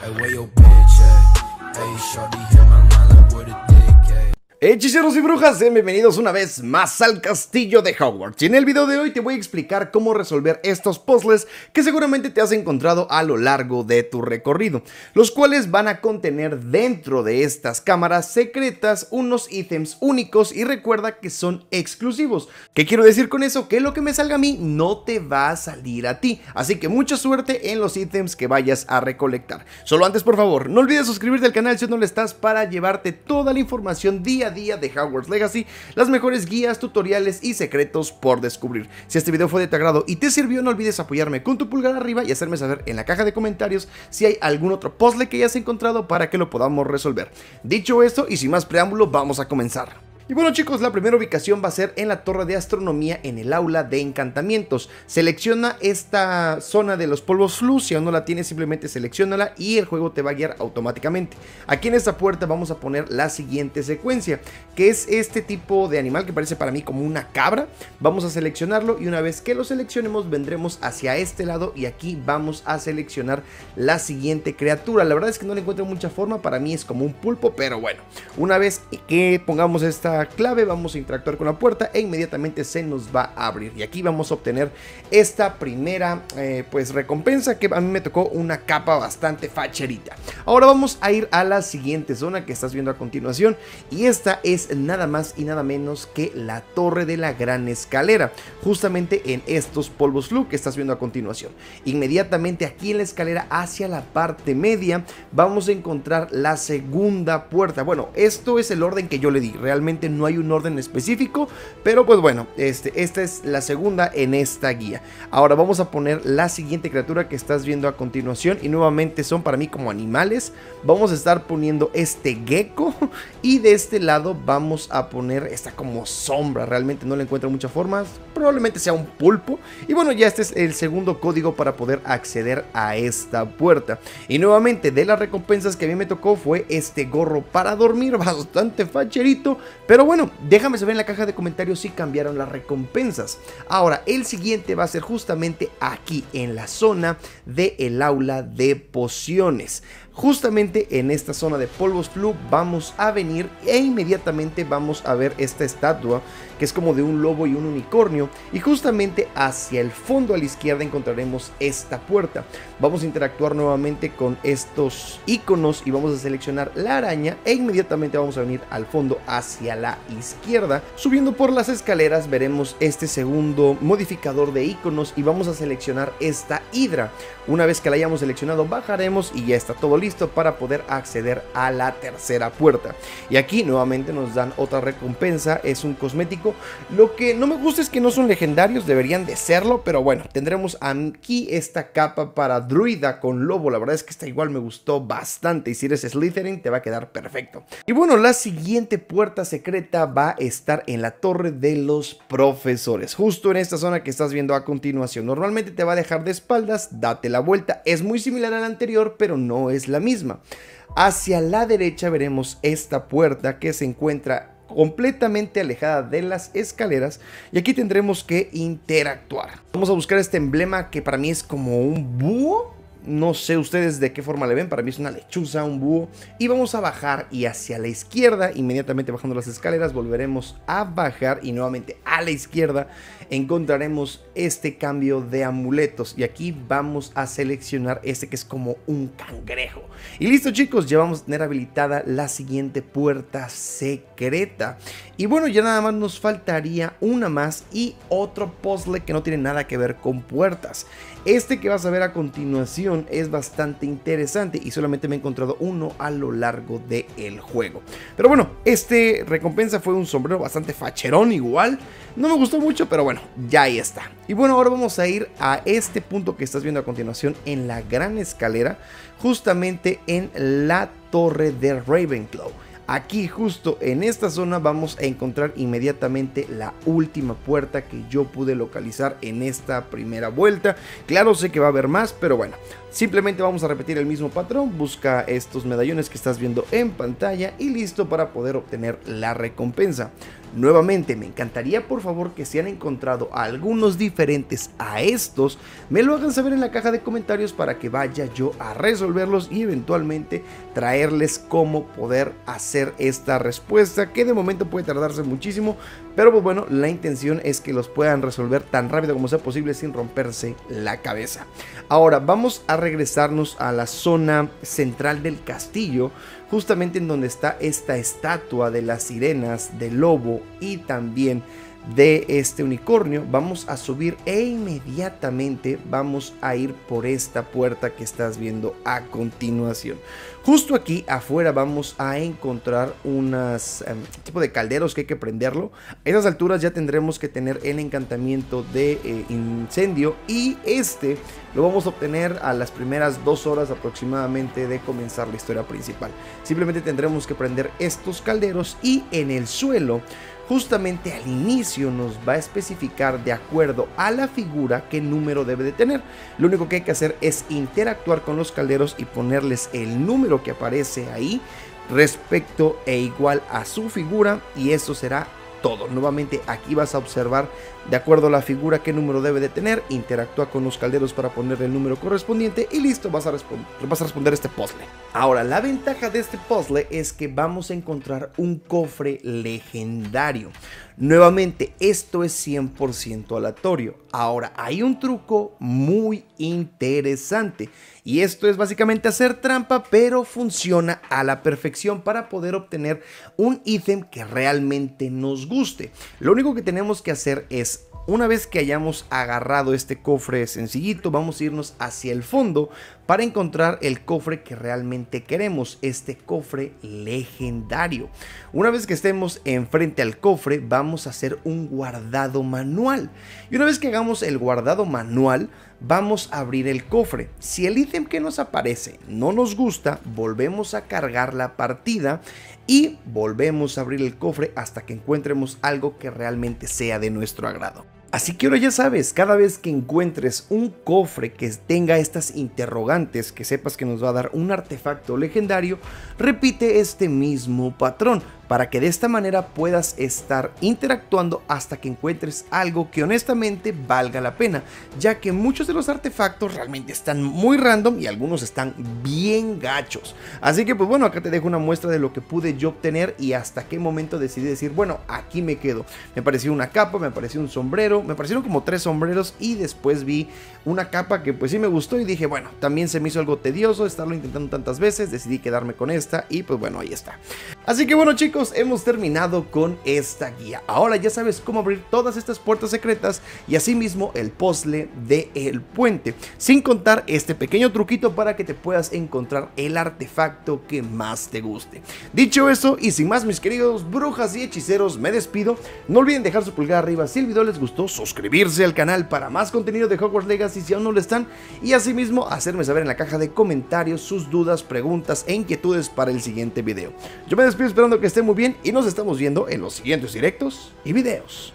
Hey, where your bitch at? Hey, shorty hit my line like where the dick? Hechiceros y brujas, bienvenidos una vez más al castillo de Hogwarts. Y en el video de hoy te voy a explicar cómo resolver estos puzzles que seguramente te has encontrado a lo largo de tu recorrido, los cuales van a contener dentro de estas cámaras secretas unos ítems únicos y recuerda que son exclusivos. ¿Qué quiero decir con eso? Que lo que me salga a mí no te va a salir a ti, así que mucha suerte en los ítems que vayas a recolectar. Solo antes, por favor, no olvides suscribirte al canal si no lo estás para llevarte toda la información día día de Hogwarts Legacy, las mejores guías, tutoriales y secretos por descubrir. Si este video fue de tu agrado y te sirvió, no olvides apoyarme con tu pulgar arriba y hacerme saber en la caja de comentarios si hay algún otro puzzle que hayas encontrado para que lo podamos resolver. Dicho esto y sin más preámbulo, vamos a comenzar. Y bueno chicos, la primera ubicación va a ser en la torre de astronomía en el aula de encantamientos. Selecciona esta zona de los polvos flu, si aún no la tienes simplemente seleccionala y el juego te va a guiar automáticamente. Aquí en esta puerta vamos a poner la siguiente secuencia, que es este tipo de animal que parece para mí como una cabra. Vamos a seleccionarlo y una vez que lo seleccionemos vendremos hacia este lado y aquí vamos a seleccionar la siguiente criatura. La verdad es que no le encuentro mucha forma, para mí es como un pulpo, pero bueno, una vez que pongamos esta clave, vamos a interactuar con la puerta e inmediatamente se nos va a abrir. Y aquí vamos a obtener esta primera eh, pues recompensa que a mí me tocó una capa bastante facherita. Ahora vamos a ir a la siguiente zona que estás viendo a continuación y esta es nada más y nada menos que la torre de la gran escalera, justamente en estos polvos flu que estás viendo a continuación. Inmediatamente aquí en la escalera hacia la parte media vamos a encontrar la segunda puerta. Bueno, esto es el orden que yo le di, realmente no hay un orden específico, pero pues bueno, este, esta es la segunda en esta guía. Ahora vamos a poner la siguiente criatura que estás viendo a continuación y nuevamente son para mí como animales. Vamos a estar poniendo este gecko y de este lado vamos a poner esta como sombra, realmente no le encuentro mucha forma, probablemente sea un pulpo. Y bueno, ya este es el segundo código para poder acceder a esta puerta. Y nuevamente de las recompensas que a mí me tocó fue este gorro para dormir, bastante facherito, pero bueno, déjame saber en la caja de comentarios si cambiaron las recompensas. Ahora, el siguiente va a ser justamente aquí, en la zona del aula de pociones. Justamente en esta zona de polvos flu vamos a venir e inmediatamente vamos a ver esta estatua que es como de un lobo y un unicornio y justamente hacia el fondo a la izquierda encontraremos esta puerta. Vamos a interactuar nuevamente con estos iconos y vamos a seleccionar la araña e inmediatamente vamos a venir al fondo hacia la izquierda. Subiendo por las escaleras veremos este segundo modificador de iconos y vamos a seleccionar esta hidra. Una vez que la hayamos seleccionado bajaremos y ya está todo listo para poder acceder a la tercera puerta. Y aquí nuevamente nos dan otra recompensa, es un cosmético. Lo que no me gusta es que no son legendarios, deberían de serlo, pero bueno, tendremos aquí esta capa para druida con lobo. La verdad es que esta igual me gustó bastante y si eres Slytherin te va a quedar perfecto. Y bueno, la siguiente puerta secreta va a estar en la torre de los profesores, justo en esta zona que estás viendo a continuación. Normalmente te va a dejar de espaldas, date la vuelta. Es muy similar a la anterior, pero no es la misma. Hacia la derecha veremos esta puerta que se encuentra completamente alejada de las escaleras y aquí tendremos que interactuar. Vamos a buscar este emblema que para mí es como un búho no sé ustedes de qué forma le ven, para mí es una lechuza, un búho. Y vamos a bajar y hacia la izquierda, inmediatamente bajando las escaleras, volveremos a bajar y nuevamente a la izquierda encontraremos este cambio de amuletos. Y aquí vamos a seleccionar este que es como un cangrejo. Y listo chicos, ya vamos a tener habilitada la siguiente puerta secreta. Y bueno, ya nada más nos faltaría una más y otro puzzle que no tiene nada que ver con puertas. Este que vas a ver a continuación es bastante interesante y solamente me he encontrado uno a lo largo del juego. Pero bueno, este recompensa fue un sombrero bastante facherón igual. No me gustó mucho, pero bueno, ya ahí está. Y bueno, ahora vamos a ir a este punto que estás viendo a continuación en la gran escalera, justamente en la torre de Ravenclaw. Aquí justo en esta zona vamos a encontrar inmediatamente la última puerta que yo pude localizar en esta primera vuelta. Claro, sé que va a haber más, pero bueno, Simplemente vamos a repetir el mismo patrón, busca estos medallones que estás viendo en pantalla y listo para poder obtener la recompensa. Nuevamente, me encantaría por favor que si han encontrado algunos diferentes a estos, me lo hagan saber en la caja de comentarios para que vaya yo a resolverlos y eventualmente traerles cómo poder hacer esta respuesta, que de momento puede tardarse muchísimo, pero pues bueno, la intención es que los puedan resolver tan rápido como sea posible sin romperse la cabeza. Ahora, vamos a regresarnos a la zona central del castillo, justamente en donde está esta estatua de las sirenas, del lobo y también de este unicornio, vamos a subir e inmediatamente vamos a ir por esta puerta que estás viendo a continuación. Justo aquí afuera vamos a encontrar unas em, tipo de calderos que hay que prenderlo. A esas alturas ya tendremos que tener el encantamiento de eh, incendio y este lo vamos a obtener a las primeras dos horas aproximadamente de comenzar la historia principal. Simplemente tendremos que prender estos calderos y en el suelo justamente al inicio nos va a especificar de acuerdo a la figura qué número debe de tener. Lo único que hay que hacer es interactuar con los calderos y ponerles el número que aparece ahí respecto e igual a su figura y eso será todo. Nuevamente aquí vas a observar de acuerdo a la figura qué número debe de tener, interactúa con los calderos para ponerle el número correspondiente y listo, vas a, vas a responder este puzzle. Ahora, la ventaja de este puzzle es que vamos a encontrar un cofre legendario. Nuevamente, esto es 100% aleatorio. Ahora, hay un truco muy interesante. Y esto es básicamente hacer trampa, pero funciona a la perfección para poder obtener un ítem que realmente nos guste. Lo único que tenemos que hacer es una vez que hayamos agarrado este cofre sencillito, vamos a irnos hacia el fondo para encontrar el cofre que realmente queremos, este cofre legendario. Una vez que estemos enfrente al cofre, vamos a hacer un guardado manual. Y una vez que hagamos el guardado manual, vamos a abrir el cofre. Si el ítem que nos aparece no nos gusta, volvemos a cargar la partida y volvemos a abrir el cofre hasta que encontremos algo que realmente sea de nuestro agrado. Así que ahora ya sabes, cada vez que encuentres un cofre que tenga estas interrogantes, que sepas que nos va a dar un artefacto legendario, repite este mismo patrón para que de esta manera puedas estar interactuando hasta que encuentres algo que honestamente valga la pena, ya que muchos de los artefactos realmente están muy random y algunos están bien gachos. Así que pues bueno, acá te dejo una muestra de lo que pude yo obtener y hasta qué momento decidí decir, bueno, aquí me quedo. Me pareció una capa, me pareció un sombrero, me parecieron como tres sombreros y después vi una capa que pues sí me gustó y dije, bueno, también se me hizo algo tedioso estarlo intentando tantas veces, decidí quedarme con esta y pues bueno, ahí está. Así que bueno chicos, hemos terminado con esta guía. Ahora ya sabes cómo abrir todas estas puertas secretas y asimismo el puzzle de el puente. Sin contar este pequeño truquito para que te puedas encontrar el artefacto que más te guste. Dicho eso y sin más mis queridos brujas y hechiceros, me despido. No olviden dejar su pulgar arriba si el video les gustó, suscribirse al canal para más contenido de Hogwarts Legacy si aún no lo están y asimismo hacerme saber en la caja de comentarios sus dudas, preguntas e inquietudes para el siguiente video. Yo me despido esperando que estén muy bien y nos estamos viendo en los siguientes directos y videos.